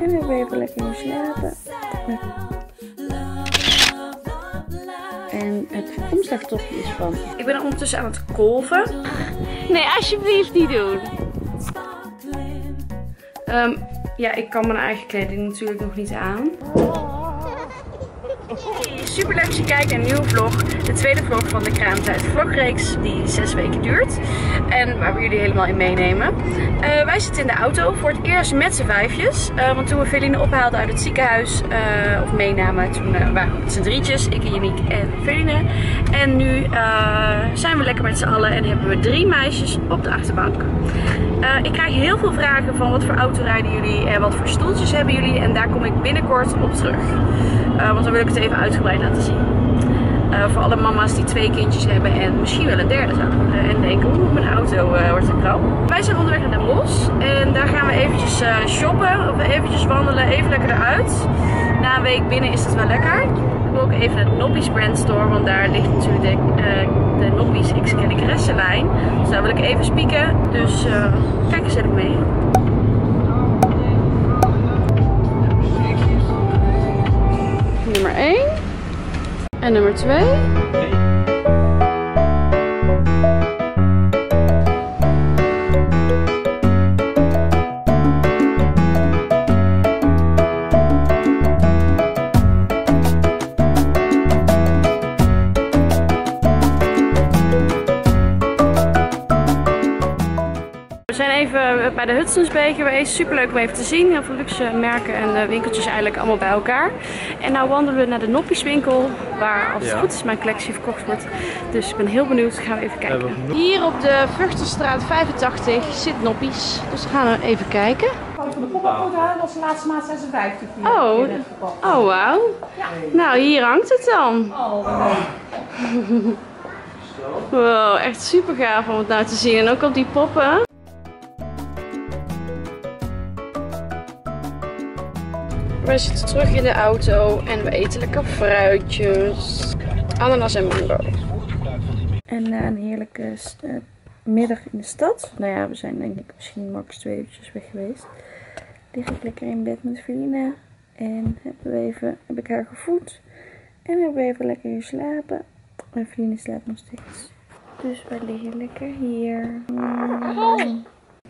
En dan weer even lekker in slapen. En het omslagtopje is van. Ik ben ondertussen aan het kolven. Nee, alsjeblieft niet doen. Ehm, ja, ik kan mijn eigen kleding natuurlijk nog niet aan. Super leuk dat je kijkt naar een nieuwe vlog. De tweede vlog van de Kraamtijd vlogreeks die zes weken duurt. En waar we jullie helemaal in meenemen. Eh, wij zitten in de auto voor het eerst met z'n vijfjes. Eh, want toen we Feline ophaalden uit het ziekenhuis, eh, of meenamen, toen waren we met z'n drietjes. Ik, Janiek en Feline. En nu zijn we lekker met z'n allen en hebben we drie meisjes op de achterbank. ik krijg heel veel vragen van wat voor auto rijden jullie en wat voor stoeltjes hebben jullie. En daar kom ik binnenkort op terug. want dan wil ik het even uitgebreid laten zien. Voor alle mama's die twee kindjes hebben en misschien wel een derde willen. En denken, oeh, mijn auto wordt een krap. Wij zijn onderweg naar Den Bosch. En daar gaan we eventjes shoppen. Of eventjes wandelen. Even lekker eruit. Na een week binnen is het wel lekker. Ook even naar de Noppies Brandstore. Want daar ligt natuurlijk de, de Noppies X lijn. Dus daar wil ik even spieken. Dus kijk eens even mee. Nummer 1. En nummer 2. De Hudsonsbeek geweest. Super leuk om even te zien. Heel veel luxe merken en eh, winkeltjes eigenlijk allemaal bij elkaar. En nu wandelen we naar de Noppieswinkel. Waar als het goed is mijn collectie verkocht wordt. Dus ik ben heel benieuwd. Gaan we even kijken. Hier op de Vruchterstraat 85 zit Noppies. Dus we gaan we even kijken. Van de poppengoedhuis was de laatste maat 56. die Oh, ik oh wauw. Nou, hier hangt het dan. Oh, Wow, echt super gaaf om het nou te zien. En ook op die poppen. We zitten terug in de auto en we eten lekker fruitjes. Ananas en mango. En na een heerlijke eh, middag in de stad. Nou ja, we zijn denk ik misschien max twee uurtjes weg geweest. Lig ik lekker in bed met Felina. En hebben we even, heb ik haar gevoed. En hebben we even lekker geslapen. En Felina slaapt nog steeds. Dus wij liggen lekker hier.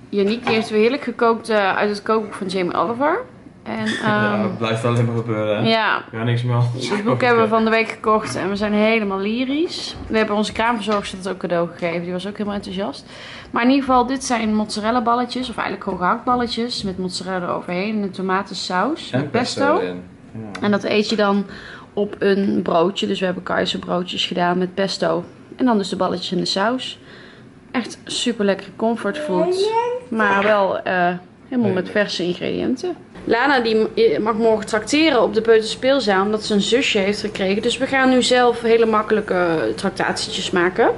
Janiek die heeft weer heerlijk gekookt eh, uit het kookboek van Jamie Oliver. En Ja, ehm, het blijft alleen maar gebeuren, hè? ja, Ja, niks meer dit boek hebben we van de week gekocht en we zijn helemaal lyrisch. We hebben onze kraamverzorgster het ook cadeau gegeven, die was ook helemaal enthousiast. Maar in ieder geval, dit zijn mozzarella balletjes, of eigenlijk gewoon gehaktballetjes met mozzarella eroverheen en een tomatensaus met pesto. erin. Ja. En dat eet je dan op een broodje, dus we hebben keizerbroodjes gedaan met pesto. En dan dus de balletjes in de saus. Echt super lekkere comfortfood, maar wel eh, helemaal met verse ingrediënten. Lana die mag morgen trakteren op de peuterspeelzaal omdat ze een zusje heeft gekregen. Dus we gaan nu zelf hele makkelijke tractatietjes maken.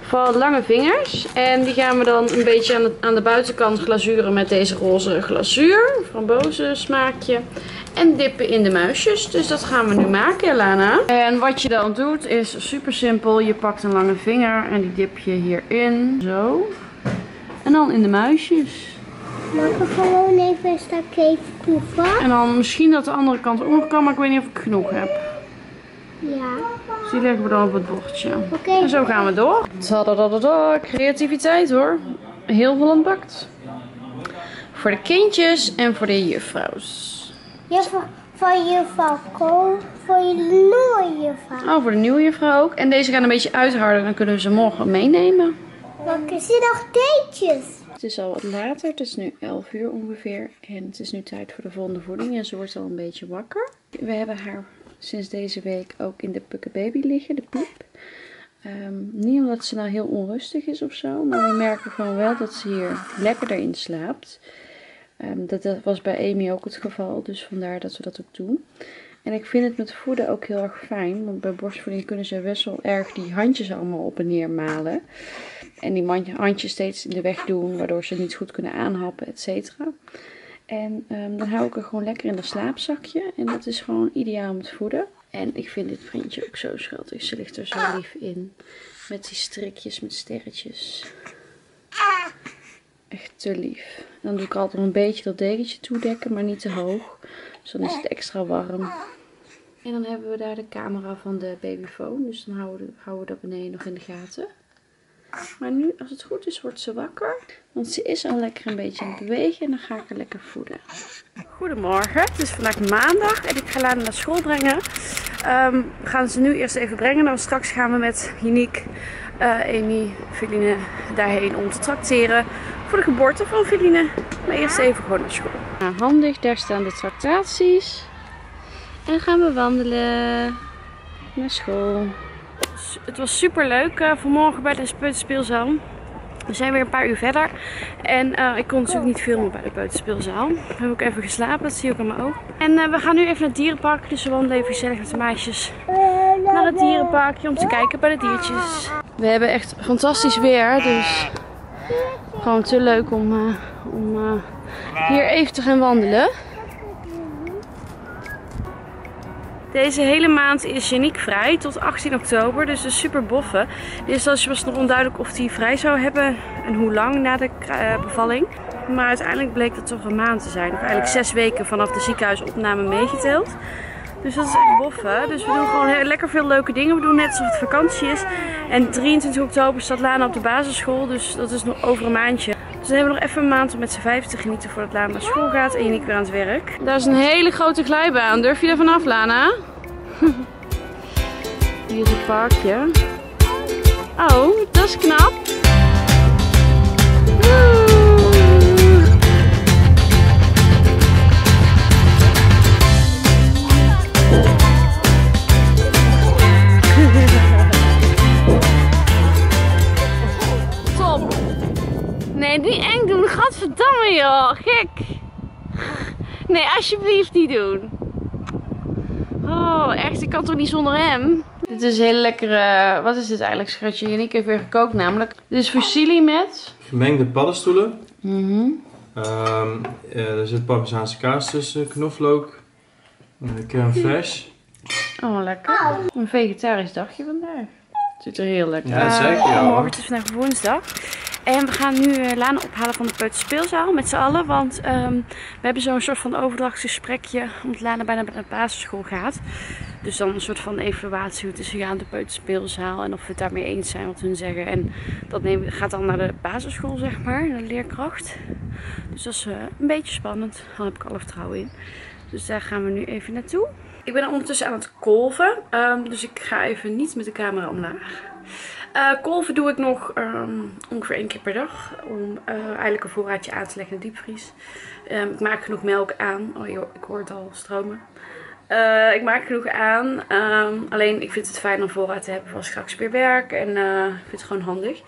Van lange vingers. En die gaan we dan een beetje aan de, aan de buitenkant glazuren met deze roze glazuur. Frambozen smaakje. En dippen in de muisjes. Dus dat gaan we nu maken, Lana. En wat je dan doet is super simpel. Je pakt een lange vinger en die dip je hierin. Zo. En dan in de muisjes. Mag ik gewoon even een stukje proeven? En dan misschien dat de andere kant ook kan, maar ik weet niet of ik genoeg heb. Ja. Dus die leggen we dan op het bordje. Oké. En zo gaan we door. Tadadadada, creativiteit hoor. Heel veel ontbakt. Voor de kindjes en voor de juffrouws. Juffrouw, van juffrouw Kool, voor je nieuwe juffrouw. Oh, voor de nieuwe juffrouw ook. En deze gaan een beetje uitharden, dan kunnen we ze morgen meenemen. Welke zie nog theetjes? Het is al wat later, het is nu 11 uur ongeveer. En het is nu tijd voor de volgende voeding en ze wordt al een beetje wakker. We hebben haar sinds deze week ook in de Baby liggen, de piep. Ehm, niet omdat ze nou heel onrustig is of zo, maar we merken gewoon wel dat ze hier lekker erin slaapt. Ehm, dat, dat was bij Amy ook het geval, dus vandaar dat we dat ook doen. En ik vind het met voeden ook heel erg fijn, want bij borstvoeding kunnen ze best wel erg die handjes allemaal op en neer malen. En die handjes steeds in de weg doen, waardoor ze niet goed kunnen aanhappen, et cetera. En ehm, dan hou ik er gewoon lekker in dat slaapzakje. En dat is gewoon ideaal om te voeden. En ik vind dit vriendje ook zo schattig. Ze ligt er zo lief in. Met die strikjes met sterretjes. Echt te lief. Dan doe ik altijd een beetje dat dekentje toedekken, maar niet te hoog. Dus dan is het extra warm. En dan hebben we daar de camera van de babyfoon. Dus dan houden we dat beneden nog in de gaten. Maar nu, als het goed is, wordt ze wakker. Want ze is al lekker een beetje aan het bewegen. En dan ga ik haar lekker voeden. Goedemorgen. Het is vandaag maandag. En ik ga Lana naar school brengen. Ehm, we gaan ze nu eerst even brengen. Dan straks gaan we met Uniek, uh, Amy, Feline daarheen om te tracteren. Voor de geboorte van Feline. Maar eerst even gewoon naar school. Nou, handig. Daar staan de tractaties. En gaan we wandelen naar school. Het was super leuk uh, vanmorgen bij de peuterspeelzaal. We zijn weer een paar uur verder. En uh, ik kon natuurlijk niet filmen bij de peuterspeelzaal. We hebben ook even geslapen, dat zie je ook aan mijn oog. En uh, we gaan nu even naar het dierenpark. Dus we wandelen even gezellig met de meisjes naar het dierenparkje om te kijken bij de diertjes. We hebben echt fantastisch weer. Dus gewoon te leuk om, om hier even te gaan wandelen. Deze hele maand is Janiek vrij tot 18 oktober, dus is super boffen. De eerste was nog onduidelijk of hij vrij zou hebben en hoe lang na de uh, bevalling. Maar uiteindelijk bleek het toch een maand te zijn. Of eigenlijk zes weken vanaf de ziekenhuisopname meegeteld. Dus dat is echt boffen. Dus we doen gewoon lekker veel leuke dingen. We doen net alsof het vakantie is. En 23 oktober staat Lana op de basisschool. Dus dat is nog over een maandje. Dus dan hebben we nog even een maand om met z'n vijf te genieten voordat Lana naar school gaat en Janiek weer aan het werk. Daar is een hele grote glijbaan. Durf je er vanaf, Lana? Hier is het parkje. Oh, dat is knap. Joh. Gek. Nee, alsjeblieft niet doen. Oh, echt. Ik kan toch niet zonder hem? Dit is een hele lekkere... Wat is dit eigenlijk, schatje? Janiek heeft weer gekookt namelijk. Dit is fusilli met... Gemengde paddenstoelen. Mhm. Um, er zit parmezaanse kaas tussen, knoflook, uh, crème fraîche. Oh, lekker. Een vegetarisch dagje vandaag. Het ziet er heel lekker uit. Ja, zeker. Ja, morgen, het is vandaag woensdag. En we gaan nu uh, Lana ophalen van de peuterspeelzaal met z'n allen. Want um, we hebben zo'n soort van overdrachtsgesprekje. Omdat Lana bijna naar de basisschool gaat. Dus dan een soort van evaluatie hoe het is gegaan de peuterspeelzaal. En of we het daarmee eens zijn wat hun zeggen. En dat gaat dan naar de basisschool zeg maar. De leerkracht. Dus dat is uh, een beetje spannend. Daar heb ik alle vertrouwen in. Dus daar gaan we nu even naartoe. Ik ben ondertussen aan het kolven. Um, dus ik ga even niet met de camera omlaag. Uh, kolven doe ik nog um, ongeveer één keer per dag. Om uh, eigenlijk een voorraadje aan te leggen in de diepvries. Um, ik maak genoeg melk aan. Oh joh, ik hoor het al stromen. Uh, ik maak genoeg aan. Um, alleen ik vind het fijn om voorraad te hebben als straks weer werk. En ik vind het gewoon handig.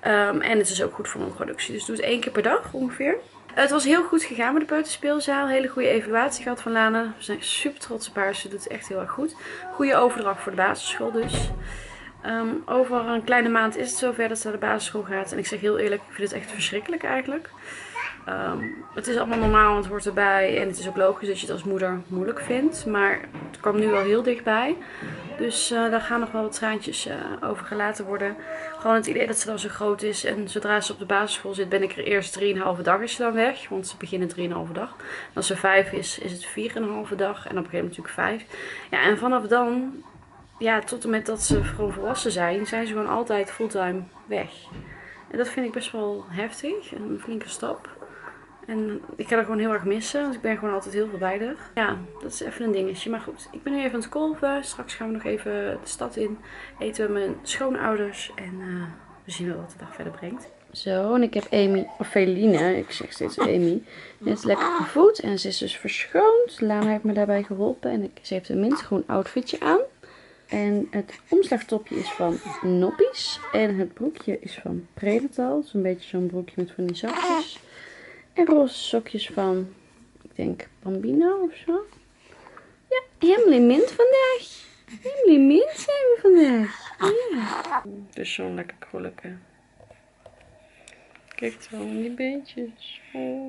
en het is ook goed voor mijn productie. Dus doe het één keer per dag ongeveer. Het was heel goed gegaan met de peuterspeelzaal. Hele goede evaluatie gehad van Lana. We zijn super trots op haar. Ze doet het echt heel erg goed. Goede overdracht voor de basisschool dus. Um, over een kleine maand is het zover dat ze naar de basisschool gaat. En ik zeg heel eerlijk, ik vind het echt verschrikkelijk eigenlijk. Um, het is allemaal normaal, het hoort erbij. En het is ook logisch dat je het als moeder moeilijk vindt. Maar het kwam nu al heel dichtbij. Dus uh, daar gaan nog wel wat traantjes uh, over gelaten worden. Gewoon het idee dat ze dan zo groot is. En zodra ze op de basisschool zit, ben ik er eerst 3,5 dag is ze dan weg. Want ze beginnen 3,5 dag. En als ze 5 is, is het 4,5 dag. En op een gegeven moment natuurlijk 5. Ja, en vanaf dan ja, tot en met dat ze gewoon volwassen zijn, zijn ze gewoon altijd fulltime weg. En dat vind ik best wel heftig. Een flinke stap. En ik ga er gewoon heel erg missen. Dus ik ben gewoon altijd heel veel bij haar. Ja, dat is even een dingetje. Maar goed, ik ben nu even aan het kolven. Straks gaan we nog even de stad in. Eten we mijn schoonouders. En uh, we zien wel wat de dag verder brengt. Zo, en ik heb Amy, of Feline, ik zeg steeds Amy, net lekker gevoed. En ze is dus verschoond. Lana heeft me daarbij geholpen. En ze heeft een mintgroen outfitje aan. En het omslagtopje is van Noppies. En het broekje is van Predatal. Het is een beetje zo'n broekje met van die zakjes. En roze sokjes van, ik denk Bambino of zo. Ja, in mint vandaag. In mint zijn we vandaag. Ja. Dus zo'n lekker krullijke. Kijk zo, die beetjes.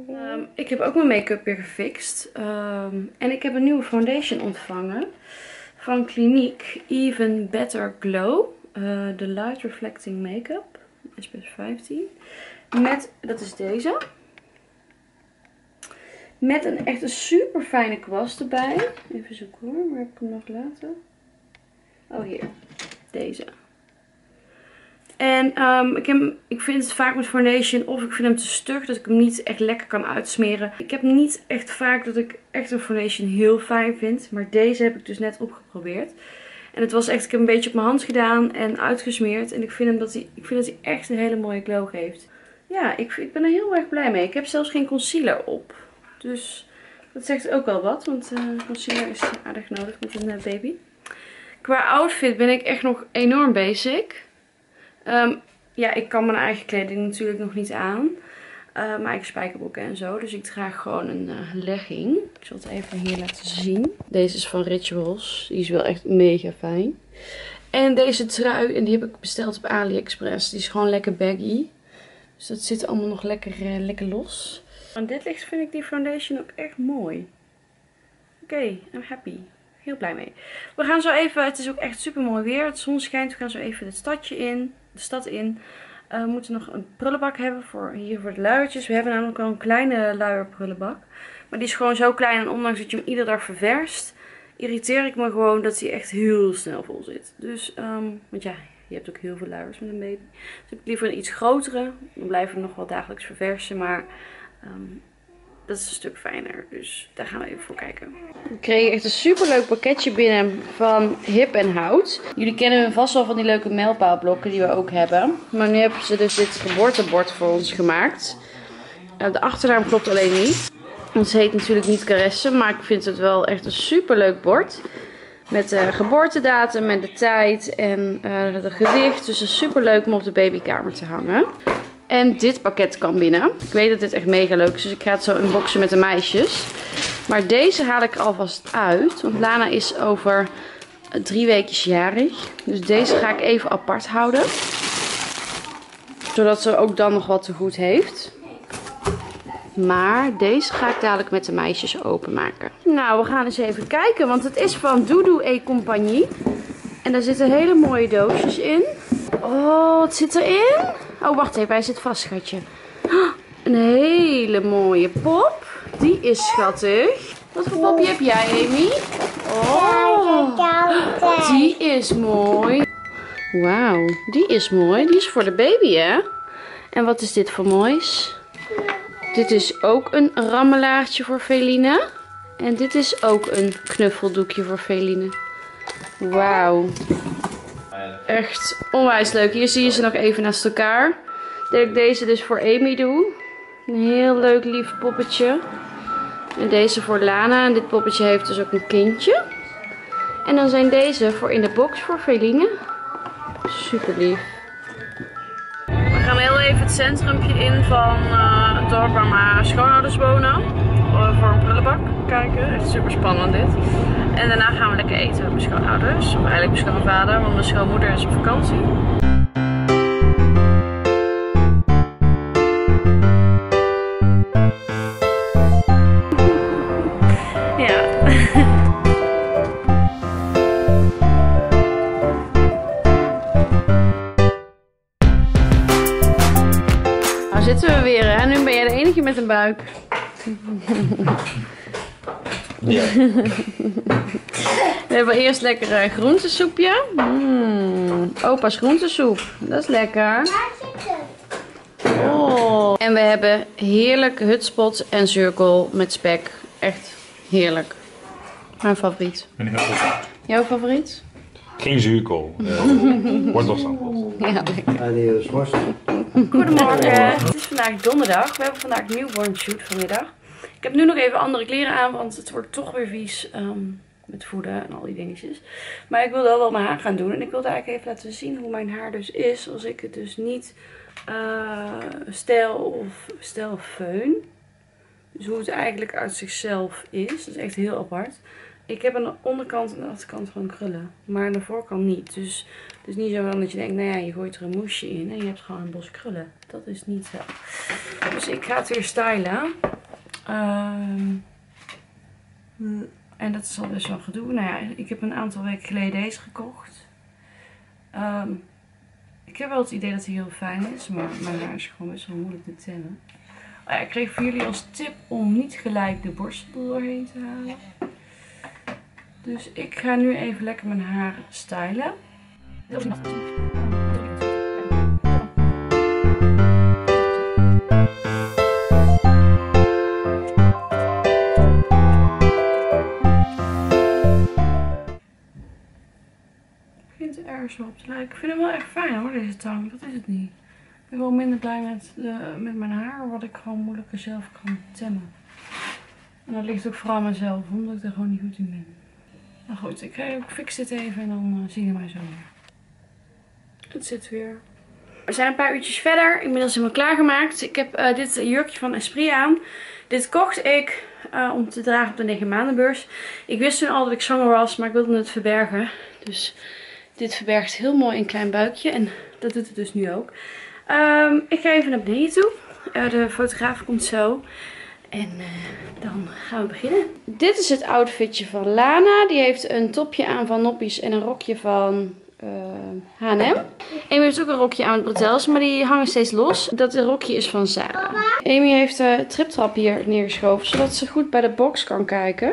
Um, ik heb ook mijn make-up weer gefixt. Um, en ik heb een nieuwe foundation ontvangen van Clinique Even Better Glow. Uh, de Light Reflecting Make-up. SPF 15. Met, dat is deze. Met een echt een super fijne kwast erbij. Even zoeken hoor, waar heb ik hem nog laten? Oh hier, deze. En ehm, ik, heb, ik vind het vaak met foundation of ik vind hem te stug dat ik hem niet echt lekker kan uitsmeren. Ik heb niet echt vaak dat ik echt een foundation heel fijn vind. Maar deze heb ik dus net opgeprobeerd. En het was echt, ik heb een beetje op mijn hand gedaan en uitgesmeerd. En ik vind, hem dat hij, ik vind dat hij echt een hele mooie glow geeft. Ja, ik, ik ben er heel erg blij mee. Ik heb zelfs geen concealer op. Dus dat zegt ook wel wat. Want uh, concealer is aardig nodig met een uh, baby. Qua outfit ben ik echt nog enorm basic. Um, ja, ik kan mijn eigen kleding natuurlijk nog niet aan. Uh, mijn eigen spijkerbroeken en zo. Dus ik draag gewoon een uh, legging. Ik zal het even hier laten zien. Deze is van Rituals. Die is wel echt mega fijn. En deze trui, en die heb ik besteld op AliExpress. Die is gewoon lekker baggy. Dus dat zit allemaal nog lekker, uh, lekker los. Aan dit licht vind ik die foundation ook echt mooi. Oké, I'm happy. Heel blij mee. We gaan zo even, het is ook echt super mooi weer. Het zon schijnt. We gaan zo even het stadje in. De stad in. Uh, we moeten nog een prullenbak hebben voor hier voor de luiertjes. We hebben namelijk al een kleine luierprullenbak. Maar die is gewoon zo klein en ondanks dat je hem iedere dag ververst, irriteer ik me gewoon dat hij echt heel snel vol zit. Dus, um, want ja, je hebt ook heel veel luiers met een baby. Dus heb ik liever een iets grotere. Dan blijven we nog wel dagelijks verversen, maar um, dat is een stuk fijner. Dus daar gaan we even voor kijken. We kregen echt een super leuk pakketje binnen van Hip en Hout. Jullie kennen vast wel van die leuke mijlpaalblokken die we ook hebben. Maar nu hebben ze dus dit geboortebord voor ons gemaakt. De achternaam klopt alleen niet. Ze heet natuurlijk niet Caresse, maar ik vind het wel echt een super leuk bord. Met de geboortedatum en de tijd en uh, de gewicht. Dus het is super leuk om op de babykamer te hangen. En dit pakket kan binnen. Ik weet dat dit echt mega leuk is, dus ik ga het zo unboxen met de meisjes. Maar deze haal ik alvast uit, want Lana is over drie weken jarig. Dus deze ga ik even apart houden. Zodat ze ook dan nog wat te goed heeft. Maar deze ga ik dadelijk met de meisjes openmaken. Nou, we gaan eens even kijken, want het is van Doudou et Compagnie. En daar zitten hele mooie doosjes in. Oh, wat zit erin? Oh, wacht even. Hij zit vast, schatje. Oh, een hele mooie pop. Die is schattig. Wat voor popje heb jij, Amy? Oh, die is mooi. Wauw, die is mooi. Die is voor de baby, hè? En wat is dit voor moois? Dit is ook een rammelaartje voor Feline. En dit is ook een knuffeldoekje voor Feline. Wauw. Echt onwijs leuk. Hier zie je ze nog even naast elkaar. Dat ik deze dus voor Amy doe. Een heel leuk lief poppetje. En deze voor Lana. En dit poppetje heeft dus ook een kindje. En dan zijn deze voor in de box voor Feline. Super lief. We gaan heel even het centrumpje in van uh, het dorp waar mijn schoonouders wonen. Voor een prullenbak kijken. Echt super spannend dit. En daarna gaan we lekker eten met mijn schoonouders. Of eigenlijk mijn schoonvader, want mijn schoonmoeder is op vakantie. Zitten we weer hè. Nu ben jij de enige met een buik. Ja. We hebben eerst lekker een groentesoepje. Mm, opa's groentesoep. Dat is lekker. Oh. En we hebben heerlijk hutspot en zirkel met spek. Echt heerlijk. Mijn favoriet. Ben heel goed. Jouw favoriet? Geen zuurkool. Uh, wortelsambal. Ja, lekker. Goedemorgen. Het is vandaag donderdag. We hebben vandaag newborn shoot vanmiddag. Ik heb nu nog even andere kleren aan, want het wordt toch weer vies ehm, met voeden en al die dingetjes. Maar ik wilde wel mijn haar gaan doen. En ik wilde eigenlijk even laten zien hoe mijn haar dus is als ik het dus niet uh, stijl of stijl föhn. Dus hoe het eigenlijk uit zichzelf is. Dat is echt heel apart. Ik heb aan de onderkant en de achterkant gewoon krullen. Maar aan de voorkant niet. Dus het is niet zo dat je denkt, nou ja, je gooit er een moesje in en je hebt gewoon een bos krullen. Dat is niet zo. Dus ik ga het weer stylen. Um, en dat is al best wel gedoe. Nou ja, ik heb een aantal weken geleden deze gekocht. Um, ik heb wel het idee dat hij heel fijn is, maar mijn haar is gewoon best wel moeilijk te temmen. Oh ja, ik kreeg voor jullie als tip om niet gelijk de borstel doorheen te halen. Dus ik ga nu even lekker mijn haar stylen. Ik vind Ik vind hem wel echt fijn hoor, deze tang. Dat is het niet. Ik ben wel minder blij met, de, met mijn haar, wat ik gewoon moeilijker zelf kan temmen. En dat ligt ook vooral aan mezelf, omdat ik er gewoon niet goed in ben. Nou goed, ik, ga- ik fix dit even en dan uh, zien we mij zo weer. Het zit weer. We zijn een paar uurtjes verder. Inmiddels helemaal klaargemaakt. Ik heb eh, dit jurkje van Esprit aan. Dit kocht ik eh, om te dragen op de 9 maandenbeurs. Ik wist toen al dat ik zwanger was, maar ik wilde het verbergen. Dus dit verbergt heel mooi een klein buikje. En dat doet het dus nu ook. Ehm, ik ga even naar beneden toe. Eh, de fotograaf komt zo. En eh, dan gaan we beginnen. Dit is het outfitje van Lana. Die heeft een topje aan van Noppies en een rokje van eh, H&M. Amy heeft ook een rokje aan met bretels, maar die hangen steeds los. Dat rokje is van Zara. Amy heeft de triptrap hier neergeschoven, zodat ze goed bij de box kan kijken.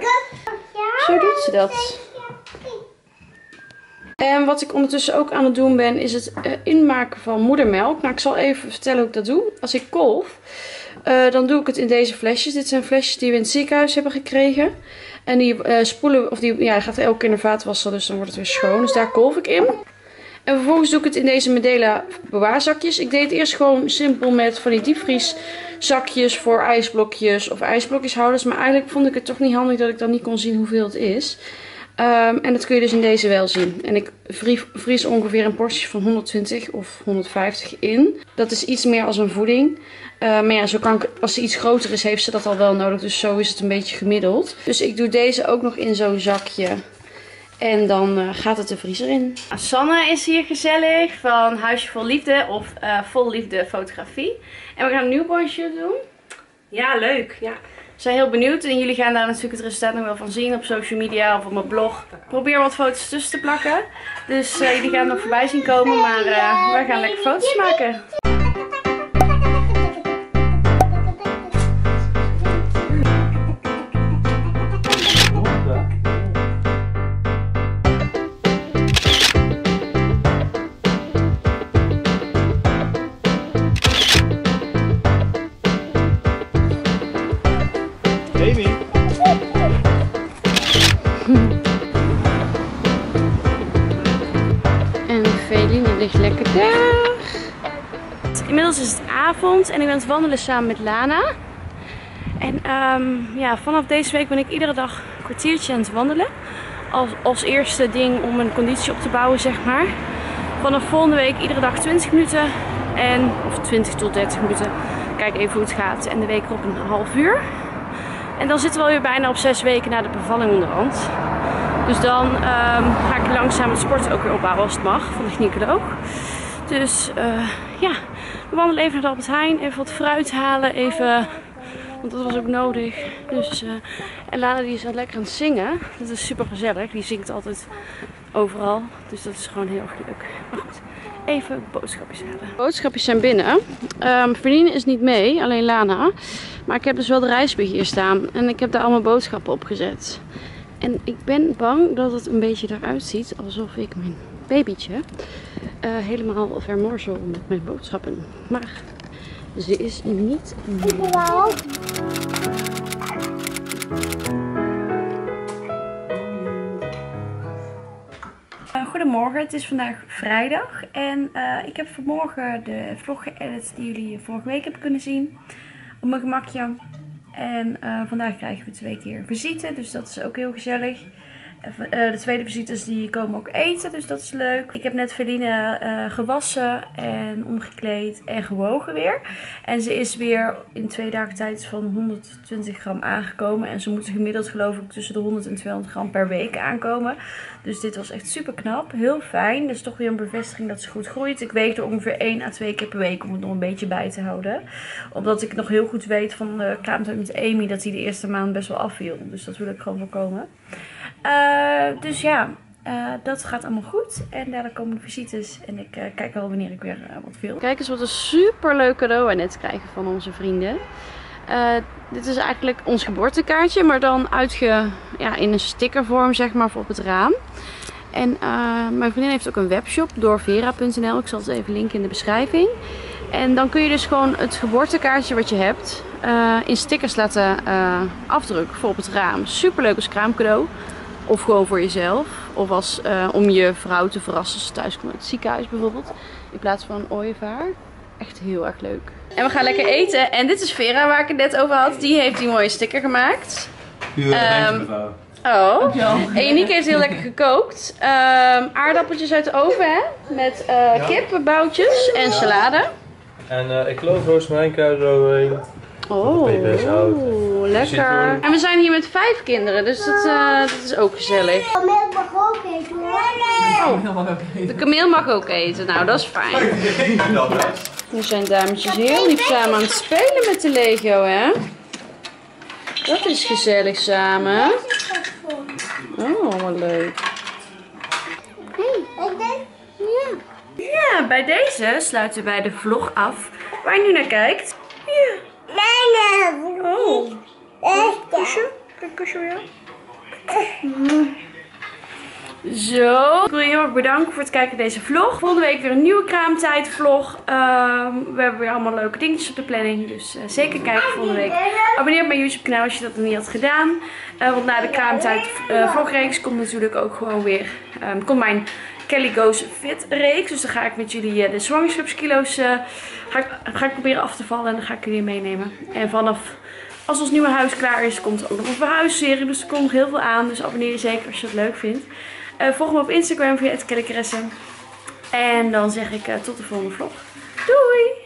Zo doet ze dat. En wat ik ondertussen ook aan het doen ben, is het eh, inmaken van moedermelk. Nou, ik zal even vertellen hoe ik dat doe. Als ik kolf, eh, dan doe ik het in deze flesjes. Dit zijn flesjes die we in het ziekenhuis hebben gekregen. En die eh, spoelen, of die ja, gaat elke keer in de vaatwasser, dus dan wordt het weer schoon. Dus daar kolf ik in. En vervolgens doe ik het in deze Medela bewaarzakjes. Ik deed het eerst gewoon simpel met van die diepvrieszakjes voor ijsblokjes of ijsblokjeshouders. Maar eigenlijk vond ik het toch niet handig dat ik dan niet kon zien hoeveel het is. Ehm, en dat kun je dus in deze wel zien. En ik vrie- vries ongeveer een portie van 120 of 150 in. Dat is iets meer als een voeding. Eh, maar ja, zo kan ik, als ze iets groter is, heeft ze dat al wel nodig. Dus zo is het een beetje gemiddeld. Dus ik doe deze ook nog in zo'n zakje. En dan eh, gaat het de vriezer in. Sanne is hier gezellig van Huisje Vol Liefde of eh, Vol Liefde Fotografie. En we gaan een newborn shoot doen. Ja, leuk. Ja. Zijn heel benieuwd en jullie gaan daar natuurlijk het resultaat nog wel van zien op social media of op mijn blog. Ik probeer wat foto's tussen te plakken. Dus eh, jullie gaan nog voorbij zien komen, maar eh, wij gaan lekker foto's maken. Daar. Inmiddels is het avond en ik ben aan het wandelen samen met Lana. En ehm, ja, vanaf deze week ben ik iedere dag een kwartiertje aan het wandelen. Als, als eerste ding om mijn conditie op te bouwen, zeg maar. Vanaf volgende week iedere dag 20 minuten. En, of 20 tot 30 minuten. Kijk even hoe het gaat. En de week erop een half uur. En dan zitten we alweer bijna op zes weken na de bevalling onderhand. Dus dan ehm, ga ik langzaam het sporten ook weer opbouwen als het mag van de gynaecoloog. Dus eh, ja, we wandelen even naar de Albert Heijn. Even wat fruit halen. Even, want dat was ook nodig. Dus, eh, en Lana die is al lekker aan het zingen. Dat is super gezellig. Die zingt altijd overal. Dus dat is gewoon heel erg leuk. Maar goed, even boodschapjes halen. Boodschapjes zijn binnen. Verlien is niet mee, alleen Lana. Maar ik heb dus wel de reisbeheer staan. En ik heb daar allemaal boodschappen op gezet. En ik ben bang dat het een beetje eruit ziet alsof ik mijn babytje eh, helemaal vermorzel met mijn boodschappen. Maar ze is niet. Wow. Eh, goedemorgen, het is vandaag vrijdag en eh, ik heb vanmorgen de vlog geëdit die jullie vorige week hebben kunnen zien op mijn gemakje. En eh, vandaag krijgen we twee keer visite, dus dat is ook heel gezellig. Eh, de tweede visites die komen ook eten, dus dat is leuk. Ik heb net Feline eh, gewassen en omgekleed en gewogen weer. En ze is weer in twee dagen tijd van 120 gram aangekomen. En ze moeten gemiddeld geloof ik tussen de 100 en 200 gram per week aankomen. Dus dit was echt super knap. Heel fijn. Dus toch weer een bevestiging dat ze goed groeit. Ik weeg er ongeveer 1 à 2 keer per week om het nog een beetje bij te houden. Omdat ik nog heel goed weet van de kraamtijd met Amy dat hij de eerste maand best wel afviel. Dus dat wil ik gewoon voorkomen. Eh, dus ja, Eh, dat gaat allemaal goed. En daarna komen de visites. En ik eh, kijk wel wanneer ik weer wat wil. Kijk eens wat een super leuk cadeau wij net krijgen van onze vrienden. Dit is eigenlijk ons geboortekaartje. Maar dan uitge, ja, in een stickervorm zeg maar voor op het raam. En mijn vriendin heeft ook een webshop door vera.nl. Ik zal het even linken in de beschrijving. En dan kun je dus gewoon het geboortekaartje wat je hebt in stickers laten afdrukken voor op het raam. Super leuk als kraamcadeau. Of gewoon voor jezelf. Of als, eh, om je vrouw te verrassen als ze thuis komt uit het ziekenhuis bijvoorbeeld. In plaats van een ooievaar. Echt heel erg leuk. En we gaan lekker eten. En dit is Vera waar ik het net over had. Die heeft die mooie sticker gemaakt. Ehm, mevrouw. Oh. En Unique heeft heel lekker gekookt. Ehm, aardappeltjes uit de oven, hè? Met eh kippenboutjes en salade. En eh, ik geloof roosmarijnkruid eroverheen. Oh, lekker. En we zijn hier met vijf kinderen, dus dat, eh, dat is ook gezellig. Kameel mag ook eten hoor. De kameel mag ook eten, nou dat is fijn. Nu zijn dametjes heel lief samen aan het spelen met de Lego, hè? Dat is gezellig samen. Oh, wat leuk. Ik denk, Ja. Ja, bij deze sluiten wij de vlog af. Waar je nu naar kijkt. Ja. Oh. Kusje? Kusje weer. Zo. Ik wil je heel erg bedanken voor het kijken naar deze vlog. Volgende week weer een nieuwe kraamtijd vlog. Ehm, we hebben weer allemaal leuke dingetjes op de planning. Dus eh, zeker kijken volgende week. Abonneer op mijn YouTube kanaal als je dat nog niet had gedaan. Eh, want na de kraamtijd vlogreeks komt natuurlijk ook gewoon weer... ehm, komt mijn Kelly Goes Fit reeks. Dus dan ga ik met jullie eh, de zwangerschapskilo's eh, ga ik, ga ik proberen af te vallen. En dan ga ik jullie meenemen. En vanaf als ons nieuwe huis klaar is, komt er ook nog een verhuisserie. Dus er komt nog heel veel aan. Dus abonneer je zeker als je het leuk vindt. Eh, volg me op Instagram via het En dan zeg ik tot de volgende vlog. Doei!